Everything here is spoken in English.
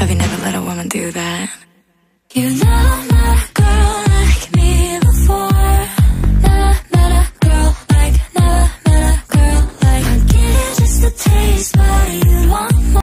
Have you never let a woman do that? You know